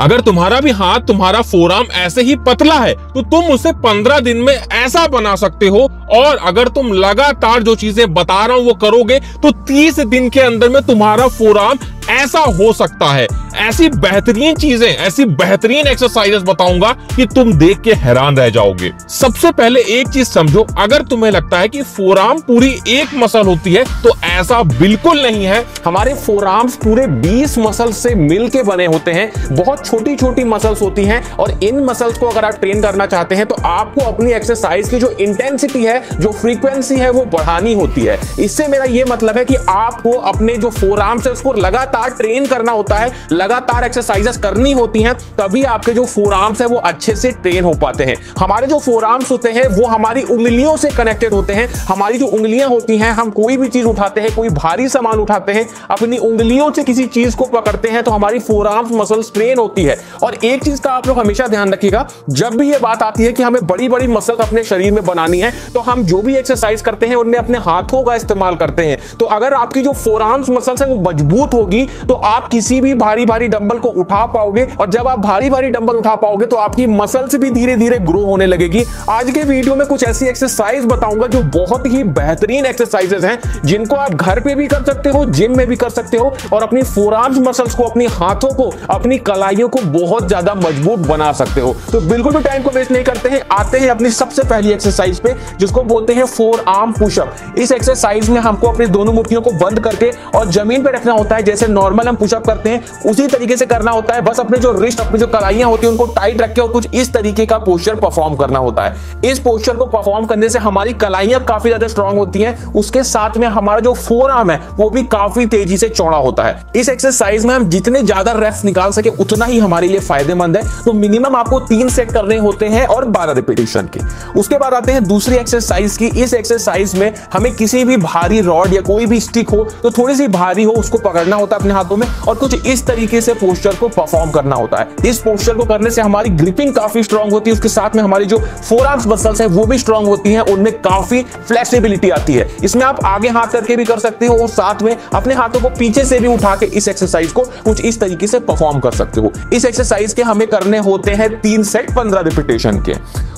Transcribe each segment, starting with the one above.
अगर तुम्हारा भी हाथ तुम्हारा फोराम ऐसे ही पतला है तो तुम उसे पंद्रह दिन में ऐसा बना सकते हो। और अगर तुम लगातार जो चीज़ें बता रहा हूँ वो करोगे तो तीस दिन के अंदर में तुम्हारा फोराम ऐसा हो सकता है। ऐसी बेहतरीन चीज़ें, ऐसी बेहतरीन एक्सरसाइजेस बताऊँगा कि तुम देख के हैरान रह जाओगे। सबसे पहले एक चीज़ समझो, अगर तुम्हें लगता है कि फोराम पूरी एक मसल होती है तो ऐसा बिल्कुल नहीं है। हमारे फोराम्स पूरे 20 मसल से मिल के बने होते हैं। बहुत छोटी छोटी मसल्स होती हैं और इन मसल्स को अगर आप ट्रेन करना चाहते हैं तो आपको अपनी एक्सरसाइज की जो इंटेंसिटी है, जो फ्रीक्वेंसी है, वो बढ़ानी होती है। इससे मेरा ये मतलब है कि आपको अपने जो फोराम्स है, उसको लगातार ट्रेन करना होता है लगातार एक्सरसाइजेस करनी होती हैं, तभी आपके जो फोराम्स है, वो अच्छे से ट्रेन हो पाते हैं। हमारे जो फोराम्स होते हैं, वो हमारी उंगलियों से कनेक्टेड होते हैं। हमारी जो उंगलियाँ होती हैं, हम कोई भी चीज़ उठाते हैं, कोई भारी सामान उठाते हैं, अपनी उंगलियों से किसी चीज़ को पकड़ते हैं तो हमारी फोराम्स मसल्स ट्रेन होती है। और एक चीज़ का आप लोग हमेशा ध्यान रखिएगा, जब भी ये बात आती है कि हमें बड़ी बड़ी मसल्स अपने शरीर में बनानी है तो हम जो भी एक्सरसाइज करते हैं, उनमें अपने हाथों का इस्तेमाल करते हैं। तो अगर आपकी जो फोराम्स मसल्स है, वो मज़बूत होगी तो आप किसी भी भारी भारी डंबल को उठा पाओगे और जब आप भारी भारी डंबल उठा पाओगे तो आपकी मसल्स भी धीरे धीरे ग्रो होने लगेगी। आज के वीडियो में कुछ ऐसी एक्सरसाइज बताऊँगा जो बहुत ही बेहतरीन एक्सरसाइजेस हैं, जिनको आप घर पे भी कर सकते हो जिम में भी कर सकते हो और अपनी फोरार्म्स मसल्स को, अपनी हाथों को, अपनी कलाइयों को बहुत ज़्यादा मज़बूत बना सकते हो। तो बिल्कुल भी टाइम को वेस्ट नहीं करते हैं, आते हैं अपनी सबसे पहली एक्सरसाइज पे, जिसको बोलते हैं फोर आर्म पुशअप इस एक्सरसाइज में हमको अपनी दोनों मुट्ठियों को बंद करके और ज़मीन पे रखना होता है, जैसे नॉर्मल हम पुशअप करते हैं, उसी तरीके से करना होता है। बस अपने जो रिस्ट, अपनी जो कलाइयाँ होती है, उनको टाइट रख और कुछ इस तरीके का पोस्चर परफॉर्म करना होता है। इस पोस्चर को परफॉर्म करने से हमारी कलाइयाँ काफ़ी ज़्यादा स्ट्रांग होती हैं। उसके साथ में हमारा जो फोर आर्म है, वो भी काफ़ी तेज़ी से चौड़ा होता है। इस एक्सरसाइज में हम जितने ज़्यादा रेप्स निकाल सके, उतना ही हमारे लिए फ़ायदेमंद है। तो मिनिमम आपको तीन सेट करने होते हैं और बारह रिपीटेशन के। उसके बाद आते हैं दूसरी एक्सरसाइज की। इस एक्सरसाइज में हमें किसी भी भारी रॉड या कोई भी स्टिक हो तो थोड़ी सी भारी हो, उसको पकड़ना होता है अपने हाथों में और कुछ इस तरीके से पोस्टर को परफॉर्म करना होता है। इस पोस्टर को करने से हमारी ग्रिपिंग काफ़ी स्ट्रांग होती है। उसके साथ में हमारी जो फोर आर्म्स मसल्स है, वो भी स्ट्रांग होती हैं। उनमें काफ़ी फ्लेक्सिबिलिटी आती है। इसमें आप आगे हाथ करके भी कर सकते हो और साथ में अपने हाथों को पीछे से भी उठा के इस एक्सरसाइज को कुछ इस तरीके से परफॉर्म कर सकते हो। इस एक्सरसाइज के हमें करने होते हैं तीन सेट पंद्रह रिपीटेशन के।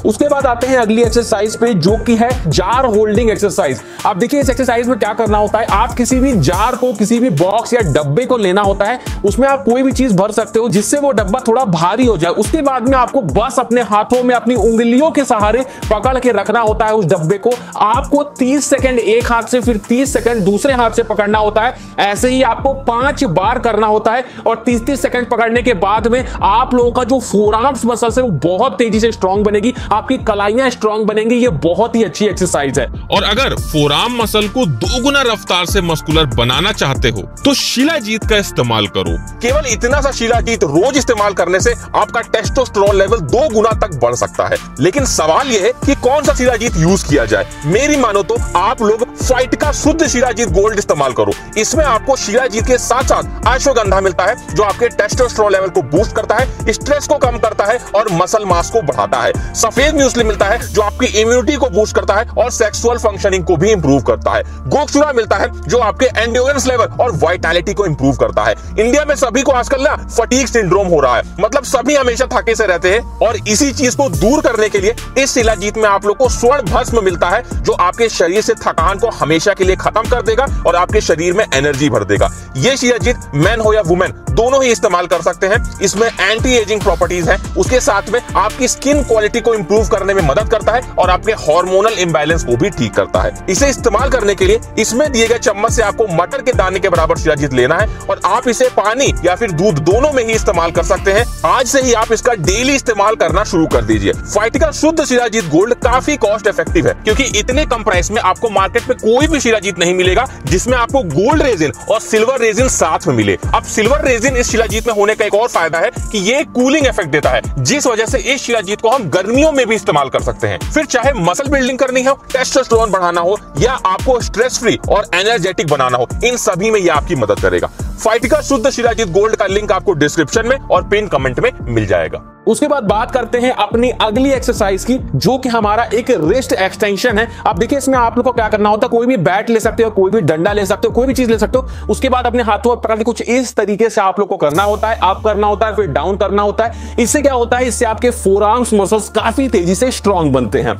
उसके बाद आते हैं अगली एक्सरसाइज पे, जो कि है जार होल्डिंग एक्सरसाइज आप देखिए इस एक्सरसाइज में क्या करना होता है? आप किसी भी जार को, किसी भी बॉक्स या डब्बे को लेना होता है। उसमें आप कोई भी चीज़ भर सकते हो जिससे वो डब्बा थोड़ा भारी हो जाए। उसके बाद में आपको बस अपने हाथों में अपनी उंगलियों के सहारे पकड़ के रखना होता है उस डब्बे को। आपको 30 सेकंड एक हाथ से, फिर 30 सेकंड दूसरे हाथ से पकड़ना होता है। ऐसे ही आपको पाँच बार करना होता है और 30 30 सेकंड पकड़ने के बाद में आप लोगों का जो फोरार्म्स मसल है वो बहुत तेज़ी से स्ट्रांग बनेगी। आपकी कलाइयाँ स्ट्रांग बनेंगी। ये बहुत ही अच्छी एक्सरसाइज है। और अगर फोराम मसल को दोगुना रफ्तार से मस्कुलर बनाना चाहते हो तो शिलाजीत का इस्तेमाल करो। केवल इतना सा शिलाजीत रोज इस्तेमाल करने से आपका टेस्टोस्टेरोन लेवल दो गुना तक बढ़ सकता है। लेकिन सवाल यह है कि कौन सा शिलाजीत यूज़ किया जाए? मेरी मानो तो आप लोग फाइट का शुद्ध शिलाजीत गोल्ड इस्तेमाल करो। इसमें आपको शिलाजीत के साथ साथ अश्वगंधा मिलता है, जो आपके टेस्टोस्टेरोन लेवल को बूस्ट करता है स्ट्रेस को कम करता है और मसल मास को बढ़ाता है। सफ़ेद म्यूसली मिलता है, जो आपकी इम्यूनिटी को बूस्ट करता है और सेक्सुअल फंक्शनिंग को भी इंप्रूव करता है। गोक्षुरा मिलता है, जो आपके एंड्योरेंस लेवल और वाइटैलिटी को इंप्रूव करता है। इंडिया में सभी को आजकल ना फटीक सिंड्रोम हो रहा है। मतलब सभी हमेशा थके से रहते हैं और इसी चीज़ को दूर करने के लिए इस शिलाजीत में आप लोग को स्वर्ण भस्म मिलता है, जो आपके शरीर से थकान को हमेशा के लिए खत्म कर देगा और आपके शरीर में एनर्जी भर देगा। ये शिलाजीत मैन हो या वुमेन दोनों ही इस्तेमाल कर सकते हैं। इसमें एंटी एजिंग प्रॉपर्टीज़ है। उसके साथ में आपकी स्किन क्वालिटी को इंप्रूव करने में मदद करता है और आपके हार्मोनल इंबैलेंस को भी ठीक करता है। इसे इस्तेमाल करने के लिए इसमें दिए गए चम्मच से आपको मटर के दाने के बराबर शिलाजीत लेना है और आप इसे पानी या फिर दूध दोनों में ही इस्तेमाल कर सकते हैं। आज से ही आप इसका डेली इस्तेमाल करना शुरू कर दीजिए। फाइटिका शुद्ध शिलाजीत गोल्ड काफ़ी कॉस्ट इफ़ेक्टिव है, क्योंकि इतने कम प्राइस में आपको मार्केट में कोई भी शिलाजीत नहीं मिलेगा, जिसमें आपको गोल्ड रेजिन और सिल्वर रेजिन साथ में मिले। अब सिल्वर रेजिन इस शिलाजीत में होने का एक और फ़ायदा है कि ये कूलिंग इफ़ेक्ट देता है, जिस वजह से इस शिलाजीत को हम गर्मियों में भी इस्तेमाल कर सकते हैं। फिर चाहे मसल बिल्डिंग करनी हो टेस्टोस्टेरोन बढ़ाना हो, या आपको स्ट्रेस फ्री और एनर्जेटिक बनाना हो, इन सभी में ये आपकी मदद करेगा। फाइटिका शुद्ध शिलाजीत गोल्ड का लिंक आपको डिस्क्रिप्शन में और पिन कमेंट में मिल जाएगा। उसके बाद बात करते हैं अपनी अगली एक्सरसाइज की, जो कि हमारा एक रिस्ट एक्सटेंशन है। अब देखिए, इसमें आप लोग को क्या करना होता है, कोई भी बैट ले सकते हो, कोई भी डंडा ले सकते हो, कोई भी चीज़ ले सकते हो। उसके बाद अपने हाथों पर कुछ इस तरीके से आप लोग को करना होता है अप करना होता है, फिर डाउन करना होता है। इससे क्या होता है, इससे आपके फोर आर्म्स मसल्स काफ़ी तेज़ी से स्ट्रांग बनते हैं।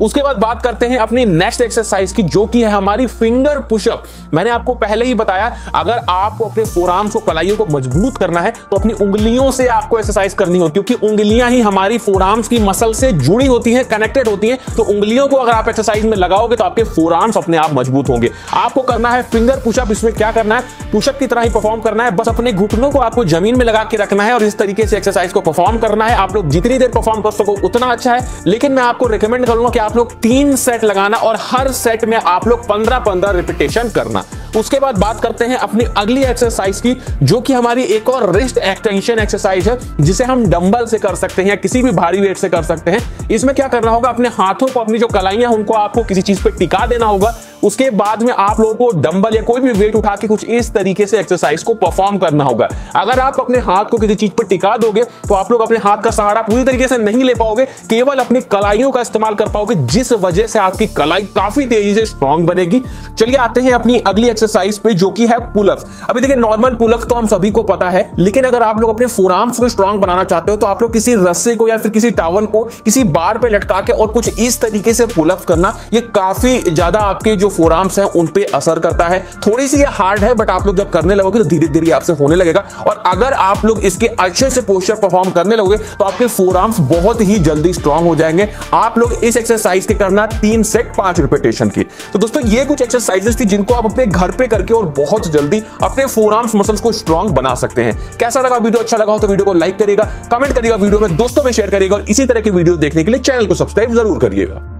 उसके बाद बात करते हैं अपनी नेक्स्ट एक्सरसाइज की, जो कि है हमारी फिंगर पुशअप मैंने आपको पहले ही बताया, अगर आपको अपने फोराम्स को, कलाइयों को मज़बूत करना है तो अपनी उंगलियों से आपको एक्सरसाइज करनी होती है, क्योंकि उंगलियाँ ही हमारी फोराम्स की मसल से जुड़ी होती हैं कनेक्टेड होती हैं तो उंगलियों को अगर आप एक्सरसाइज में लगाओगे तो आपके फोराम्स अपने आप मज़बूत होंगे। आपको करना है फिंगर पुशअप इसमें क्या करना है? पुशअप की तरह ही परफॉर्म करना है, बस अपने घुटनों को आपको ज़मीन में लगा के रखना है, और इस तरीके से एक्सरसाइज को परफॉर्म करना है। आप लोग जितनी देर परफॉर्म कर सको, उतना अच्छा है। लेकिन मैं आपको रिकमेंड करूँगा कि आप लोग तीन सेट लगाना और हर सेट में आप लोग पंद्रह पंद्रह रिपीटेशन करना। उसके बाद बात करते हैं अपनी अगली एक्सरसाइज की, जो कि हमारी एक और रिस्ट एक्सटेंशन एक्सरसाइज है, जिसे हम डंबल से कर सकते हैं या किसी भी भारी वेट से कर सकते हैं। इसमें क्या करना होगा, अपने हाथों को, अपनी जो कलाइयाँ उनको आपको किसी चीज़ पर टिका देना होगा। उसके बाद में आप लोगों को डंबल या कोई भी वेट उठा के कुछ इस तरीके से एक्सरसाइज को परफॉर्म करना होगा। अगर आप अपने हाथ को किसी चीज़ पर टिका दोगे तो आप लोग अपने हाथ का सहारा पूरी तरीके से नहीं ले पाओगे, केवल अपनी कलाइयों का इस्तेमाल कर पाओगे, जिस वजह से आपकी कलाई काफ़ी तेज़ी से स्ट्रांग बनेगी। चलिए आते हैं अपनी अगली एक्सरसाइज पे, जो कि है पुलअप अभी देखिए नॉर्मल पुलअप तो हम सभी को पता है, लेकिन अगर आप लोग अपने फोराम्स को स्ट्रांग बनाना चाहते हो तो आप लोग किसी रस्से को या फिर किसी टावल को किसी बार पे लटका के और कुछ इस तरीके से पुलअप करना, ये काफ़ी ज़्यादा आपके जो फोराम्स हैं, उन पे असर करता है। थोड़ी सी ये हार्ड है बट आप लोग जब करने लगोगे तो धीरे धीरे आपसे होने लगेगा। और अगर आप लोग इसके अच्छे से पोस्टर परफॉर्म करने लगोगे तो आपके फोराम्स बहुत ही जल्दी स्ट्रांग हो जाएँगे। आप लोग इस एक्सरसाइज के करना तीन सेट पाँच रिपीटेशन की। तो दोस्तों, ये कुछ एक्सरसाइजेस थी जिनको आप अपने घर पे करके और बहुत जल्दी अपने फोराम्स मसल्स को स्ट्रांग बना सकते हैं। कैसा लगा वीडियो? अच्छा लगा हो तो वीडियो को लाइक करेगा कमेंट करेगा वीडियो में, दोस्तों में शेयर करेगा और इसी तरह की वीडियो देखने के लिए चैनल को सब्सक्राइब ज़रूर करिएगा।